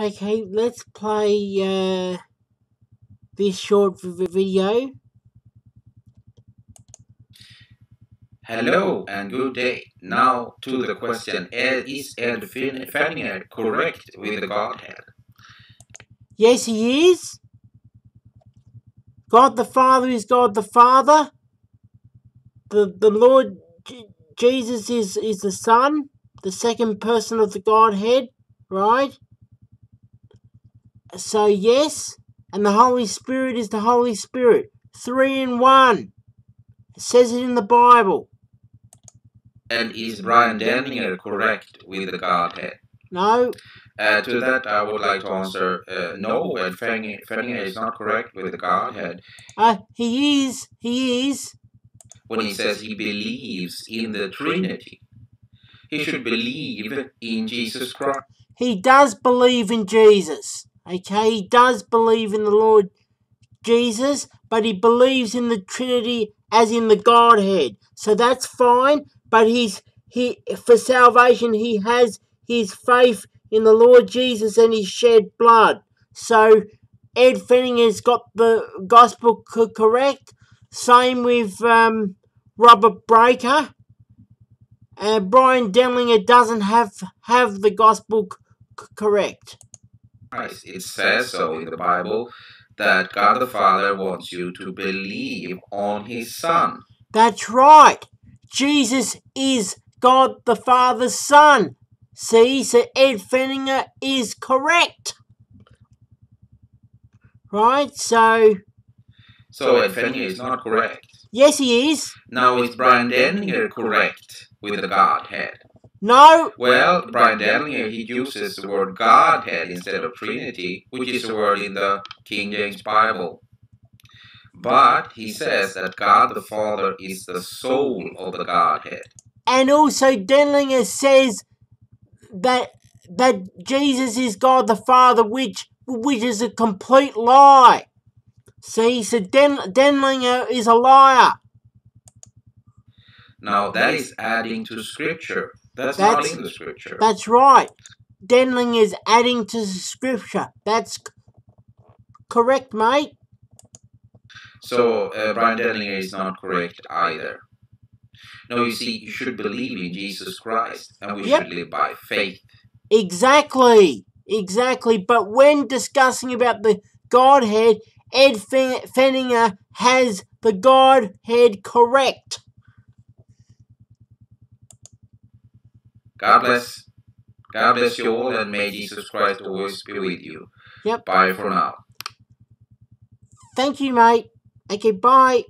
Okay, let's play uh, this short video. Hello and good day. Now to the question, is Ed Pfenninger correct with the Godhead? Yes, he is. God the Father is God the Father. The, the Lord J Jesus is, is the Son, the second person of the Godhead, right? So, yes, and the Holy Spirit is the Holy Spirit. Three in one. It says it in the Bible. And is Bryan Denlinger correct with the Godhead? No. Uh, to that, I would like to answer uh, no, and Pfenninger is not correct with the Godhead. Uh, he is. He is. When he says he believes in the Trinity, he should believe in Jesus Christ. He does believe in Jesus. Okay, he does believe in the Lord Jesus, but he believes in the Trinity as in the Godhead. So that's fine, but he's he for salvation he has his faith in the Lord Jesus and his shed blood. So Ed Pfenninger's got the gospel correct. Same with um, Robert Breaker. And Bryan Denlinger doesn't have have the gospel correct. Christ. It says so in the Bible that God the Father wants you to believe on His Son. That's right. Jesus is God the Father's Son. See, so Ed Pfenninger is correct. Right, so. So Ed Pfenninger is not correct. Yes, he is. Now, is Bryan Denlinger correct with the Godhead? No. Well, Bryan Denlinger, he uses the word Godhead instead of Trinity, which is a word in the King James Bible. But he says that God the Father is the soul of the Godhead. And also Denlinger says that that Jesus is God the Father, which which is a complete lie. See, so Den, Denlinger is a liar. Now that is adding to Scripture. That's, that's not in the scripture. That's right. Denling is adding to the scripture. That's correct, mate. So uh, Bryan Denlinger is not correct either. No, you see, you should believe in Jesus Christ, and we yep. should live by faith. Exactly, exactly. But when discussing about the Godhead, Ed Pfenninger has the Godhead correct. God bless. God bless you all, and may Jesus Christ always be with you. Yep. Bye for now. Thank you, mate. Okay, bye.